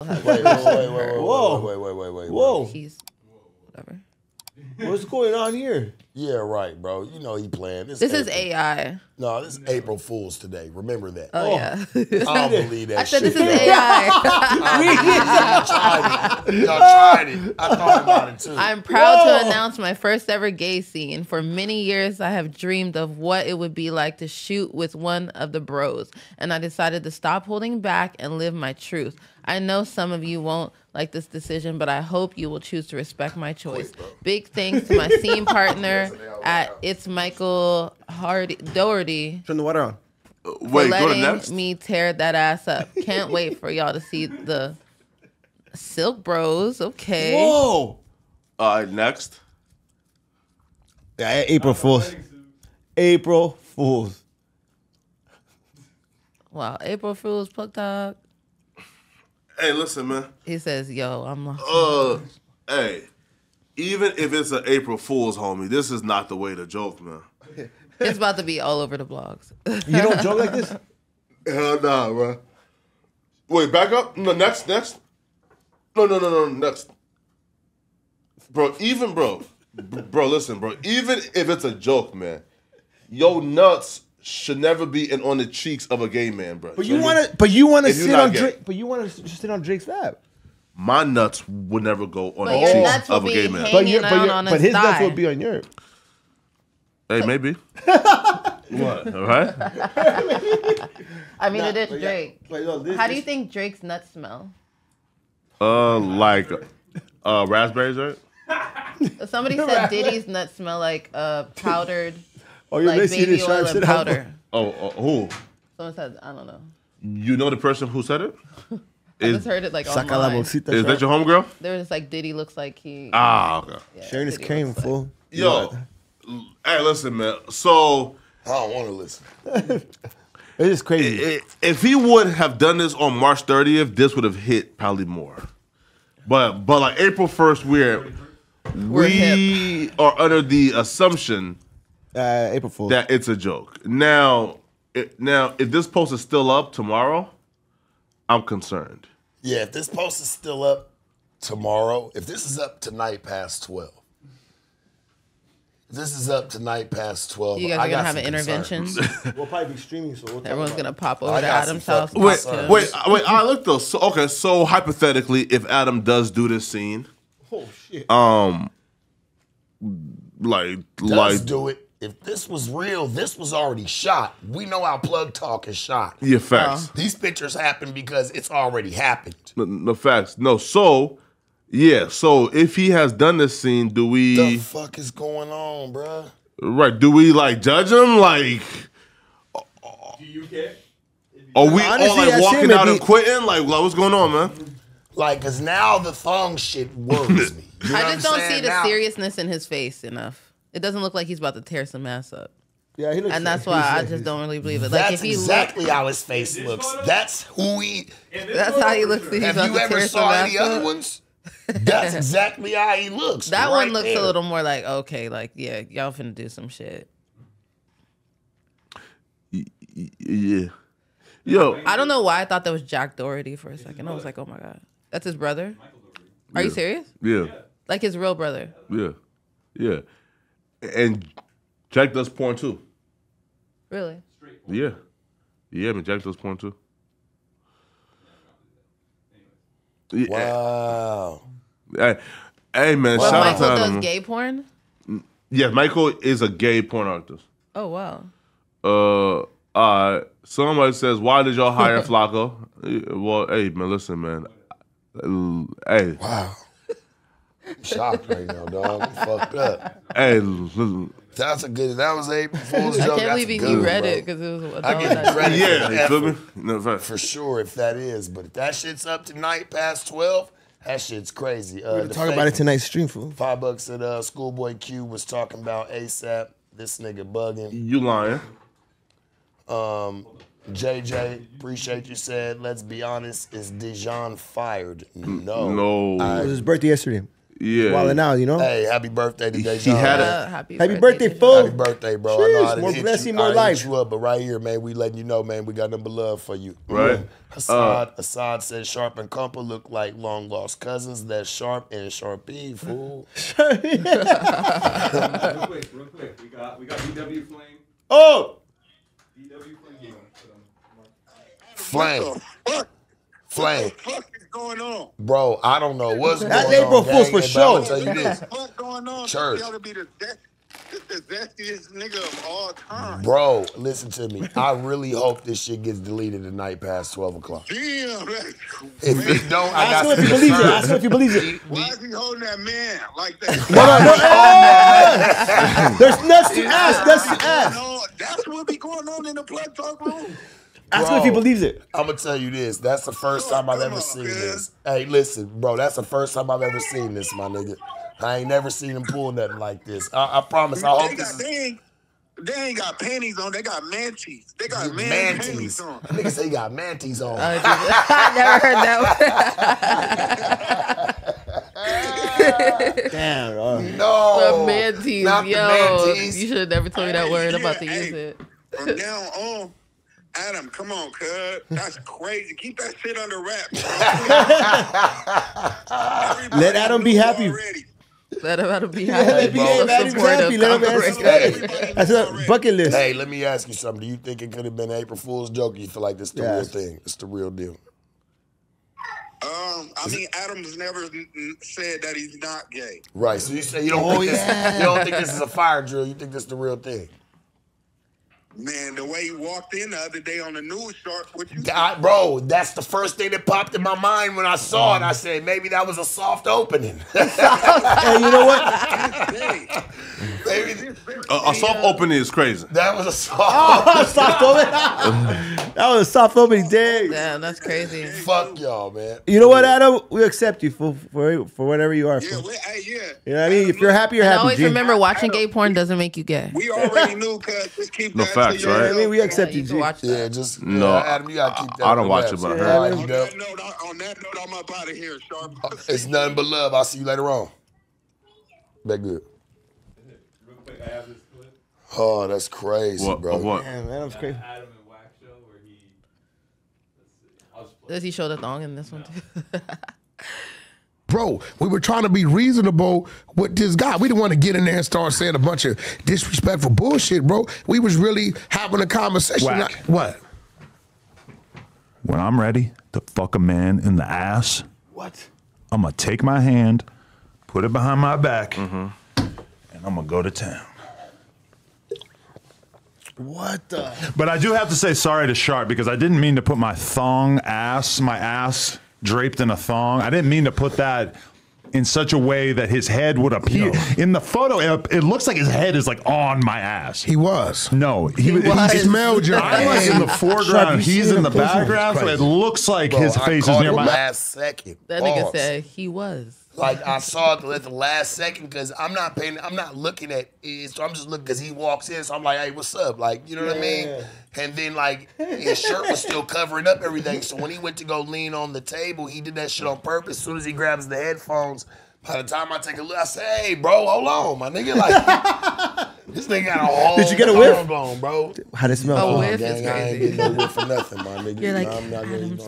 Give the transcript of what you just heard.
Wait, wait, wait, wait, wait, wait, Whoa. wait, wait, wait, wait. Whoa, He's whatever. What's going on here? Yeah, right, bro. You know he playing. This is April. AI. No, this is April Fool's today. Remember that. Oh, yeah. Oh, I don't believe that I said shit. this is yo. AI. Y'all tried it. Y'all tried it. I thought about it too. I'm proud Whoa. to announce my first ever gay scene. For many years, I have dreamed of what it would be like to shoot with one of the bros, and I decided to stop holding back and live my truth. I know some of you won't like this decision, but I hope you will choose to respect my choice. Big thanks to my scene partner at It's Michael Hardy Doherty Turn the water on. for Wait, go to letting next. me tear that ass up. Can't wait for y'all to see the Silk Bros. Okay. Whoa. All right, next. Yeah, April Fools. April Fools. Wow, April Fool's Puck Talk. Hey, listen, man. He says, "Yo, I'm lost." Uh, hey, even if it's an April Fool's, homie, this is not the way to joke, man. It's about to be all over the blogs. You don't joke like this? Hell nah, bro. Wait, back up. No, next, next. No, no, no, no, next. Bro, even bro, b- bro, listen, bro. Even if it's a joke, man, yo nuts should never be in on the cheeks of a gay man, bro. But you want to, but you want to sit on gay. Drake, but you want to sit on Drake's lap. My nuts would never go on But the cheeks nuts of a gay man. But your, down but, your, on but his his nuts would be on your. Hey, maybe. what? All right. I mean, it is Drake. But no, this, How do you think Drake's nuts smell? Uh, like, uh, raspberries, right? Somebody said Diddy's nuts smell like uh, powdered, Oh, you're like listening baby to oil Sharp and shit powder. Oh, uh, who? Someone said, I don't know. You know the person who said it? I Is, just heard it like Saca la online. bolsita. is that your homegirl? They were just like Diddy looks like he. Ah, okay. yeah, Sharing his Diddy cream, looks like- fool. Yo, hey, listen, man. So I don't want to listen. It's just crazy. i- if he would have done this on March 30th, this would have hit probably more. But but like April 1st, we're We're we are under the assumption Uh, April Fool. that it's a joke. Now, it, now if this post is still up tomorrow, I'm concerned. Yeah, if this post is still up tomorrow, if this is up tonight past 12, if this is up tonight past 12, You guys I are got gonna have some an intervention. we'll probably be streaming, so we'll Everyone's gonna pop over I to Adam's house. fucking Wait, wait, wait. I look though. So, okay, so hypothetically, if Adam does do this scene, Oh shit. um, like, Does like, do it. If this was real, this was already shot. We know how Plug Talk is shot. yeah, facts. These pictures happen because it's already happened. No, no facts. No. So, yeah. So if he has done this scene, do we? The fuck is going on, bruh? right? Do we like judge him? Like, Do you care? are we Honestly, all like walking out if and quitting? Like, like, what's going on, man? Like, cause now the thong shit worries me. You know I just don't saying? see the Now- seriousness in his face enough. It doesn't look like he's about to tear some ass up, Yeah, he looks. and that's why I just don't really believe it. Like That's if he exactly looked, how his face looks. That's who he. that's how he looks. He's Have you to ever saw ass any other ones? That's exactly how he looks. That right one looks there. a little more like okay, like yeah, y'all finna do some shit. Yeah. Yo, I don't know why I thought that was Jack Doherty for a second. I was like, oh my god, that's his brother. Are you serious? yeah, Like his real brother? yeah, yeah. And Jack does porn too. Really? Yeah, yeah. Man, Jack does porn too. Yeah. Wow. Hey, hey, man. But shout out Michael to does Adam. gay porn. Yeah, Michael is a gay porn artist. Oh wow. Uh, uh, somebody says, "Why did y'all hire Flacco?" Well, hey, man, listen, man. Hey, Wow. I'm shocked right now, dog. I'm fucked up. hey, l- That's a good. That was April Fool's joke. I can't believe you read one, it because it was. I that give was you that- credit yeah, for the you feel me? No, fact. for sure if that is. But if that shit's up tonight past twelve, that shit's crazy. Uh, We're the talk about it tonight's stream, fool. Five bucks at uh, Schoolboy Q was talking about ASAP. This nigga bugging. You lying? Um, JJ, appreciate you said. Let's be honest. Is Dijon fired? No. No. It was his birthday yesterday. Yeah. Wilding out, you know. Hey, happy birthday to Dejan. He had Uh, a- happy, Happy birthday, Dejan. fool. Happy birthday, bro. I know I Jeez, done more hit blessing, you, more I done life. hit you up, but right here, man, we letting you know, man, we got number but love for you. Right. Assad, Assad said Sharp and Compa look like long lost cousins. That's Sharp and Sharpie, fool. Real quick, real quick. We got we got DW Flame. Oh, DW Flame. Flame, What the fuck? flame, fuck is going on? bro. I don't know what's That's going April. Fool's for but I'ma sure. tell you this, What's going on? Church. Y'all to be the, zest, the zestiest nigga of all time. bro. Listen to me. I really hope this shit gets deleted tonight past twelve o'clock. Damn, that's If crazy. it don't, I ask got him if he some believes it. concerns. Ask him if he believes it. Why is he holding that man like that? There's nuts to ask. Nuts to ask. That's what be going on in the blood talk room. Ask him if he believes it. I'm gonna tell you this. That's the first time I've ever seen this. Hey, listen, bro. That's the first time I've ever seen this, my nigga. I ain't never seen him pull nothing like this. I, I promise. I hope they, this got, is they, ain't, got panties on. They got manties. They got man panties manties. on. Nigga say he got manties on. I never heard that one. Damn. bro. no, the mantees, not the yo. You should have never told me that word. I'm about to Yeah, use it. From now on, Adam, come on, cuz. That's crazy. Keep that shit under wraps. Everybody Let Adam be happy. already. Let him out to be Let happy. him be happy. Let him be happy. Let him ask his That's a bucket list. Hey, let me ask you something. Do you think it could have been April Fool's joke? You feel like this the real thing? It's the real deal. Um, I mean, Adam's never n- n- said that he's not gay. Right. So you say you don't Oh, think yeah. this, you don't think this is a fire drill. You think this is the real thing? Man, the way he walked in the other day on the news shark, what you I, bro, that's the first thing that popped in my mind when I saw it. I um, said maybe that was a soft opening. Hey, you know what? Maybe A, a soft uh, opening is crazy. that was a soft. Oh, soft opening. That was a soft opening day. Damn, that's crazy. Fuck y'all, man. You know what, Adam? We accept you for for, for whatever you are. yeah, fool. we, hey, yeah. You know what I mean? If you're happy, you're And happy. always G. remember, watching gay porn doesn't make you gay. We already knew, cuz. Just keep No that facts, to right? yourself. I mean, we accept you you, can G. watch Yeah, just No, yeah, Adam, you gotta keep that. I don't watch it, but website. I heard. All right, On you that note, on that note, I'm up out of here, Sharp. Uh, it's nothing but love. I'll see you later on. That good. Real quick, I have this clip. Oh, that's crazy, What? bro. Of what? Damn, Adam's crazy. Adam and Wax show where he. Let's see. I'll just play. Does he show the thong in this one too? bro, we were trying to be reasonable with this guy. We didn't want to get in there and start saying a bunch of disrespectful bullshit, bro. We was really having a conversation. Whack. Like- what? When I'm ready to fuck a man in the ass, What? I'm gonna take my hand, put it behind my back, mm-hmm. and I'm gonna go to town. What the? But I do have to say sorry to Sharp because I didn't mean to put my thong ass, my ass draped in a thong. I didn't mean to put that in such a way that his head would appear. In the photo, it, it looks like his head is like on my ass. He was. no, he, was. He smelled your I'm like in the foreground, Sharp, he's in the him close enough? background, so it looks like Bro, his I face is near my. last second. That nigga said he was. Like I saw it at the last second because I'm not paying. I'm not looking at it, so I'm just looking because he walks in. So I'm like, "Hey, what's up?" Like, you know what I mean? And then like his shirt was still covering up everything. So when he went to go lean on the table, he did that shit on purpose. As soon as he grabs the headphones, by the time I take a look, I say, "Hey, bro, hold on, my nigga." Like this nigga got a whole. Did you get a whiff? thong on, bro? How it smell? A fool? whiff Gang, is I ain't getting no whiff for nothing, my nigga. You're like, Nah, I'm not getting no-